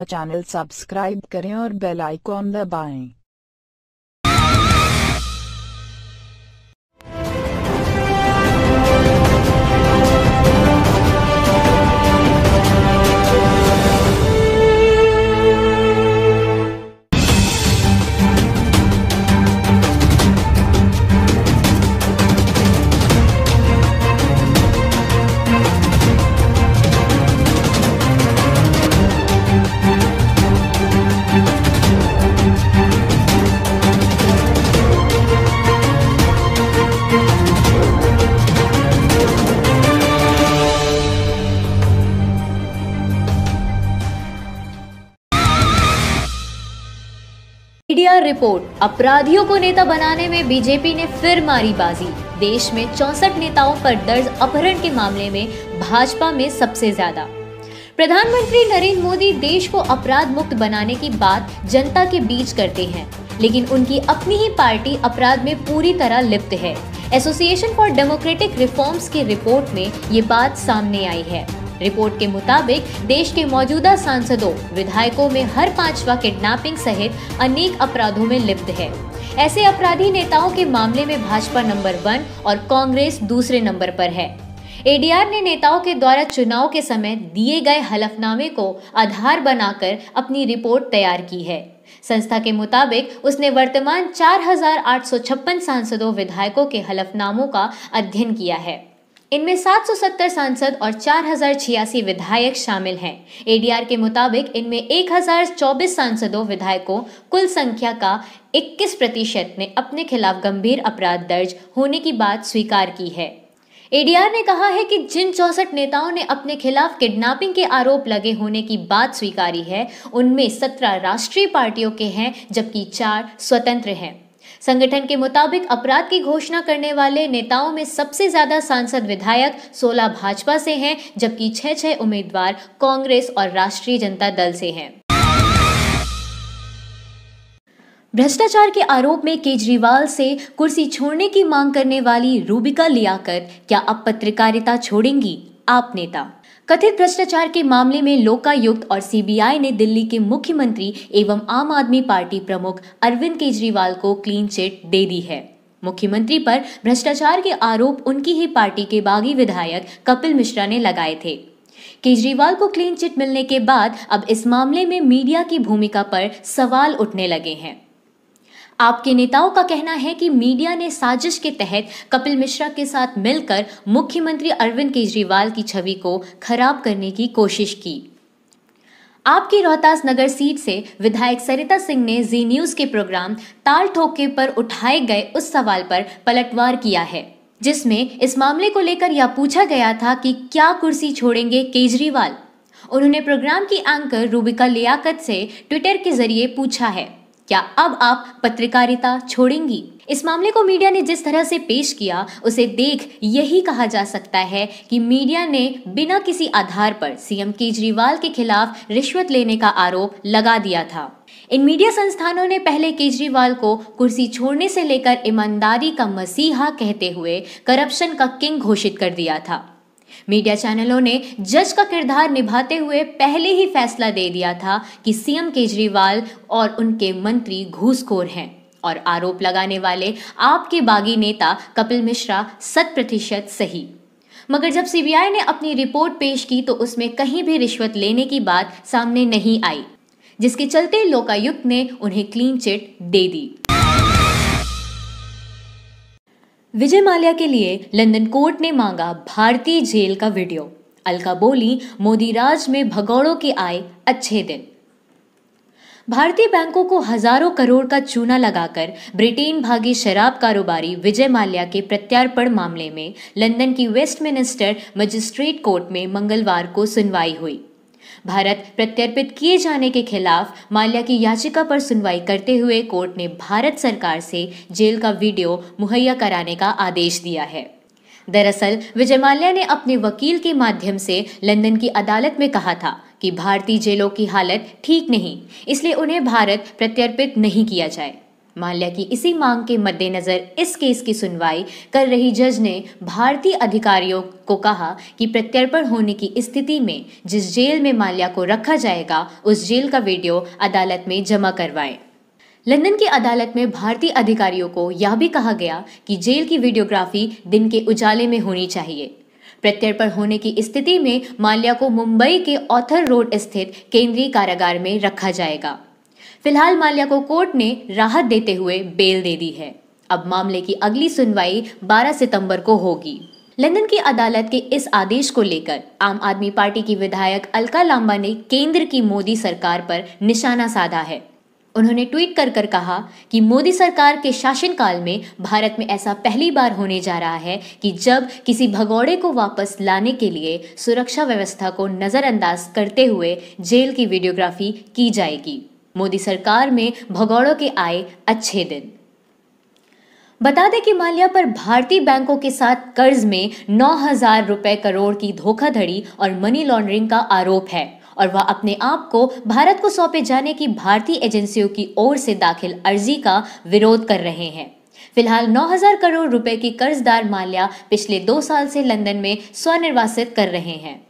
Channel subscribe करें और bell icon दबाएँ। रिपोर्ट। अपराधियों को नेता बनाने में बीजेपी ने फिर मारी बाजी देश में चौसठ नेताओं पर दर्ज अपहरण के मामले में भाजपा में सबसे ज़्यादा। प्रधानमंत्री नरेंद्र मोदी देश को अपराध मुक्त बनाने की बात जनता के बीच करते हैं, लेकिन उनकी अपनी ही पार्टी अपराध में पूरी तरह लिप्त है। एसोसिएशन फॉर डेमोक्रेटिक रिफॉर्म्स की रिपोर्ट में ये बात सामने आई है। रिपोर्ट के मुताबिक देश के मौजूदा सांसदों विधायकों में हर पांचवा किडनैपिंग सहित अनेक अपराधों में लिप्त है। ऐसे अपराधी नेताओं के मामले में भाजपा नंबर वन और कांग्रेस दूसरे नंबर पर है। एडीआर ने नेताओं के द्वारा चुनाव के समय दिए गए हलफनामे को आधार बनाकर अपनी रिपोर्ट तैयार की है। संस्था के मुताबिक उसने वर्तमान 4,856 सांसदों विधायकों के हलफनामों का अध्ययन किया है। इनमें 770 सांसद और चार हज़ार छियासी विधायक शामिल हैं। एडीआर के मुताबिक इनमें 1024 सांसदों विधायकों कुल संख्या का 21 प्रतिशत ने अपने खिलाफ गंभीर अपराध दर्ज होने की बात स्वीकार की है। एडीआर ने कहा है कि जिन चौसठ नेताओं ने अपने खिलाफ किडनैपिंग के आरोप लगे होने की बात स्वीकारी है, उनमें सत्रह राष्ट्रीय पार्टियों के हैं, जबकि चार स्वतंत्र हैं। संगठन के मुताबिक अपराध की घोषणा करने वाले नेताओं में सबसे ज़्यादा सांसद विधायक 16 भाजपा से हैं, जबकि छह छह उम्मीदवार कांग्रेस और राष्ट्रीय जनता दल से हैं। भ्रष्टाचार के आरोप में केजरीवाल से कुर्सी छोड़ने की मांग करने वाली रूबिका लियाकत, क्या अब पत्रकारिता छोड़ेंगी? आप नेता। कथित भ्रष्टाचार के मामले में लोकायुक्त और सीबीआई ने दिल्ली के मुख्यमंत्री एवं आम आदमी पार्टी प्रमुख अरविंद केजरीवाल को क्लीन चिट दे दी है। मुख्यमंत्री पर भ्रष्टाचार के आरोप उनकी ही पार्टी के बागी विधायक कपिल मिश्रा ने लगाए थे। केजरीवाल को क्लीन चिट मिलने के बाद अब इस मामले में मीडिया की भूमिका पर सवाल उठने लगे हैं। आपके नेताओं का कहना है कि मीडिया ने साजिश के तहत कपिल मिश्रा के साथ मिलकर मुख्यमंत्री अरविंद केजरीवाल की छवि को खराब करने की कोशिश की। आपकी रोहतास नगर सीट से विधायक सरिता सिंह ने जी न्यूज़ के प्रोग्राम ताल ठोके पर उठाए गए उस सवाल पर पलटवार किया है, जिसमें इस मामले को लेकर यह पूछा गया था कि क्या कुर्सी छोड़ेंगे केजरीवाल। उन्होंने प्रोग्राम की एंकर रूबिका लियाकत से ट्विटर के ज़रिए पूछा है। क्या अब आप पत्रकारिता छोड़ेंगी? इस मामले को मीडिया ने जिस तरह से पेश किया, उसे देख यही कहा जा सकता है कि मीडिया ने बिना किसी आधार पर सीएम केजरीवाल के खिलाफ रिश्वत लेने का आरोप लगा दिया था। इन मीडिया संस्थानों ने पहले केजरीवाल को कुर्सी छोड़ने से लेकर ईमानदारी का मसीहा कहते हुए करप्शन का किंग घोषित कर दिया था। मीडिया चैनलों ने जज का किरदार निभाते हुए पहले ही फैसला दे दिया था कि सीएम केजरीवाल और उनके मंत्री घूसखोर हैं। और आरोप लगाने वाले आपके बागी नेता कपिल मिश्रा शत प्रतिशत सही। मगर जब सीबीआई ने अपनी रिपोर्ट पेश की तो उसमें कहीं भी रिश्वत लेने की बात सामने नहीं आई, जिसके चलते लोकायुक्त ने उन्हें क्लीन चिट दे दी। विजय माल्या के लिए लंदन कोर्ट ने मांगा भारतीय जेल का वीडियो। अलका बोली मोदी राज में भगौड़ों के आए अच्छे दिन। भारतीय बैंकों को हज़ारों करोड़ का चूना लगाकर ब्रिटेन भागी शराब कारोबारी विजय माल्या के प्रत्यार्पण मामले में लंदन की वेस्टमिनिस्टर मजिस्ट्रेट कोर्ट में मंगलवार को सुनवाई हुई। भारत प्रत्यर्पित किए जाने के खिलाफ माल्या की याचिका पर सुनवाई करते हुए कोर्ट ने भारत सरकार से जेल का वीडियो मुहैया कराने का आदेश दिया है। दरअसल, विजय माल्या ने अपने वकील के माध्यम से लंदन की अदालत में कहा था कि भारतीय जेलों की हालत ठीक नहीं, इसलिए उन्हें भारत प्रत्यर्पित नहीं किया जाए। माल्या की इसी मांग के मद्देनजर इस केस की सुनवाई कर रही जज ने भारतीय अधिकारियों को कहा कि प्रत्यर्पण होने की स्थिति में जिस जेल में माल्या को रखा जाएगा, उस जेल का वीडियो अदालत में जमा करवाएँ। लंदन की अदालत में भारतीय अधिकारियों को यह भी कहा गया कि जेल की वीडियोग्राफी दिन के उजाले में होनी चाहिए। प्रत्यर्पण होने की स्थिति में माल्या को मुंबई के ऑथर रोड स्थित केंद्रीय कारागार में रखा जाएगा। फ़िलहाल माल्या को कोर्ट ने राहत देते हुए बेल दे दी है। अब मामले की अगली सुनवाई 12 सितंबर को होगी। लंदन की अदालत के इस आदेश को लेकर आम आदमी पार्टी की विधायक अलका लांबा ने केंद्र की मोदी सरकार पर निशाना साधा है। उन्होंने ट्वीट कर कर कहा कि मोदी सरकार के शासनकाल में भारत में ऐसा पहली बार होने जा रहा है कि जब किसी भगौड़े को वापस लाने के लिए सुरक्षा व्यवस्था को नज़रअंदाज करते हुए जेल की वीडियोग्राफी की जाएगी। मोदी सरकार में भगौड़ों के आए अच्छे दिन। बता दें कि माल्या पर भारतीय बैंकों के साथ कर्ज में नौ हज़ार रुपए करोड़ की धोखाधड़ी और मनी लॉन्ड्रिंग का आरोप है और वह अपने आप को भारत को सौंपे जाने की भारतीय एजेंसियों की ओर से दाखिल अर्जी का विरोध कर रहे हैं। फ़िलहाल 9000 करोड़ रुपए की कर्जदार माल्या पिछले दो साल से लंदन में स्वनिर्वासित कर रहे हैं।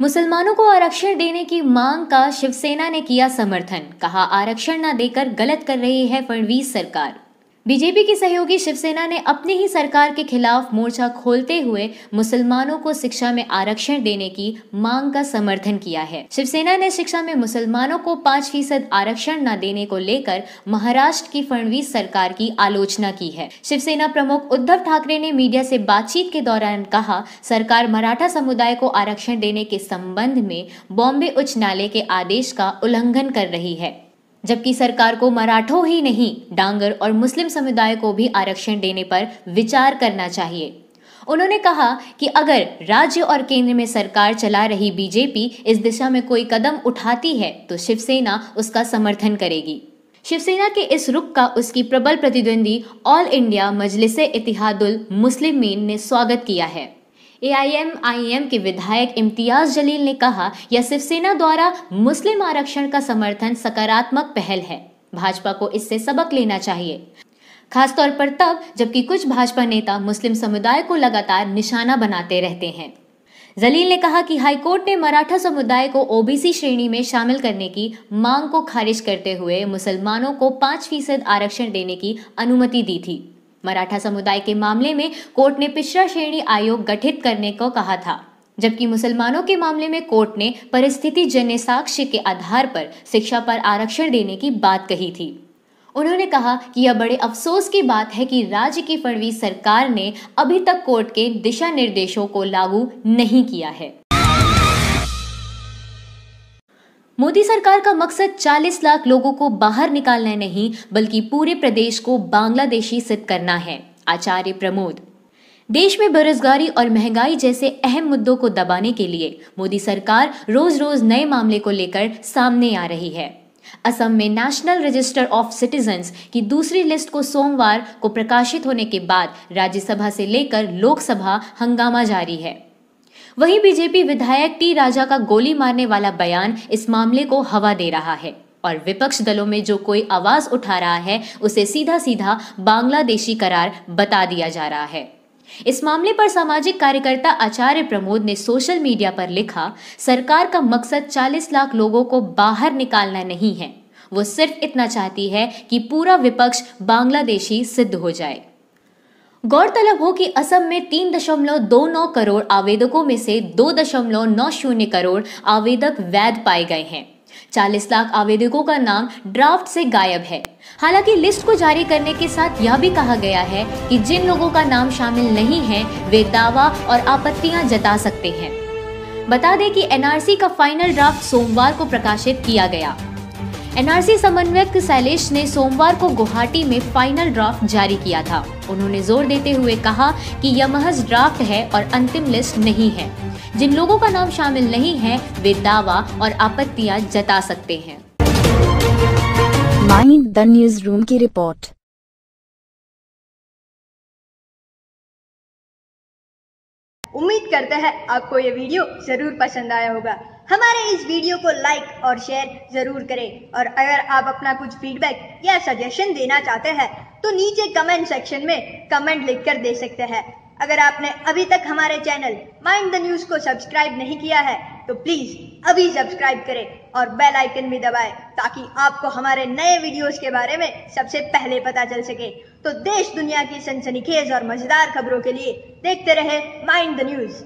मुसलमानों को आरक्षण देने की मांग का शिवसेना ने किया समर्थन, कहा, आरक्षण न देकर गलत कर रही है फडणवीस सरकार। बीजेपी की सहयोगी शिवसेना ने अपनी ही सरकार के खिलाफ मोर्चा खोलते हुए मुसलमानों को शिक्षा में आरक्षण देने की मांग का समर्थन किया है। शिवसेना ने शिक्षा में मुसलमानों को पाँच फ़ीसद आरक्षण न देने को लेकर महाराष्ट्र की फडणवीस सरकार की आलोचना की है। शिवसेना प्रमुख उद्धव ठाकरे ने मीडिया से बातचीत के दौरान कहा, सरकार मराठा समुदाय को आरक्षण देने के संबंध में बॉम्बे उच्च न्यायालय के आदेश का उल्लंघन कर रही है। जबकि सरकार को मराठों ही नहीं, डांगर और मुस्लिम समुदाय को भी आरक्षण देने पर विचार करना चाहिए। उन्होंने कहा कि अगर राज्य और केंद्र में सरकार चला रही बीजेपी इस दिशा में कोई कदम उठाती है तो शिवसेना उसका समर्थन करेगी। शिवसेना के इस रुख का उसकी प्रबल प्रतिद्वंदी ऑल इंडिया मजलिस इतिहादुल मुस्लिमीन ने स्वागत किया है। एआईएमआईएम के विधायक इम्तियाज़ जलील ने कहा यह शिवसेना द्वारा मुस्लिम आरक्षण का समर्थन सकारात्मक पहल है। भाजपा को इससे सबक लेना चाहिए। खासतौर पर तब, जबकि कुछ भाजपा नेता मुस्लिम समुदाय को लगातार निशाना बनाते रहते हैं। जलील ने कहा कि हाईकोर्ट ने मराठा समुदाय को ओबीसी श्रेणी में शामिल करने की मांग को खारिज करते हुए मुसलमानों को पाँच फ़ीसद आरक्षण देने की अनुमति दी थी। मराठा समुदाय के मामले में कोर्ट ने पिछड़ा श्रेणी आयोग गठित करने को कहा था, जबकि मुसलमानों के मामले में कोर्ट ने परिस्थिति जन्य साक्ष्य के आधार पर शिक्षा पर आरक्षण देने की बात कही थी। उन्होंने कहा कि यह बड़े अफसोस की बात है कि राज्य की फडणवीस सरकार ने अभी तक कोर्ट के दिशा निर्देशों को लागू नहीं किया है। मोदी सरकार का मकसद 40 लाख लोगों को बाहर निकालना नहीं, बल्कि पूरे प्रदेश को बांग्लादेशी सिद्ध करना है, आचार्य प्रमोद। देश में बेरोजगारी और महँगाई जैसे अहम मुद्दों को दबाने के लिए मोदी सरकार रोज रोज नए मामले को लेकर सामने आ रही है। असम में नेशनल रजिस्टर ऑफ़ सिटीजन्स की दूसरी लिस्ट को सोमवार को प्रकाशित होने के बाद राज्यसभा से लेकर लोकसभा हंगामा जारी है। वहीं बीजेपी विधायक टी राजा का गोली मारने वाला बयान इस मामले को हवा दे रहा है और विपक्ष दलों में जो कोई आवाज़ उठा रहा है, उसे सीधा सीधा बांग्लादेशी करार बता दिया जा रहा है। इस मामले पर सामाजिक कार्यकर्ता आचार्य प्रमोद ने सोशल मीडिया पर लिखा, सरकार का मकसद 40 लाख लोगों को बाहर निकालना नहीं है। वो सिर्फ़ इतना चाहती है कि पूरा विपक्ष बांग्लादेशी सिद्ध हो जाए। गौरतलब हो कि असम में तीन दशमलव दो नौ करोड़ आवेदकों में से दो दशमलव नौ शून्य करोड़ आवेदक वैध पाए गए हैं। 40 लाख आवेदकों का नाम ड्राफ्ट से गायब है। हालाँकि लिस्ट को जारी करने के साथ यह भी कहा गया है कि जिन लोगों का नाम शामिल नहीं है, वे दावा और आपत्तियाँ जता सकते हैं। बता दें कि एनआरसी का फाइनल ड्राफ्ट सोमवार को प्रकाशित किया गया। एनआरसी समन्वयक शैलेश ने सोमवार को गुवाहाटी में फाइनल ड्राफ्ट जारी किया था। उन्होंने ज़ोर देते हुए कहा कि यह महज ड्राफ्ट है और अंतिम लिस्ट नहीं है। जिन लोगों का नाम शामिल नहीं है वे दावा और आपत्तियाँ जता सकते हैं। माइंड द न्यूज़ रूम की रिपोर्ट। उम्मीद करते हैं आपको ये वीडियो ज़रूर पसंद आया होगा। हमारे इस वीडियो को लाइक और शेयर ज़रूर करें। और अगर आप अपना कुछ फीडबैक या सजेशन देना चाहते हैं तो नीचे कमेंट सेक्शन में कमेंट लिखकर दे सकते हैं। अगर आपने अभी तक हमारे चैनल माइंड द न्यूज़ को सब्सक्राइब नहीं किया है तो प्लीज़ अभी सब्सक्राइब करें और बेल आइकन भी दबाएँ, ताकि आपको हमारे नए वीडियोस के बारे में सबसे पहले पता चल सके। तो देश दुनिया की सनसनीखेज और मज़ेदार खबरों के लिए देखते रहे माइंड द न्यूज़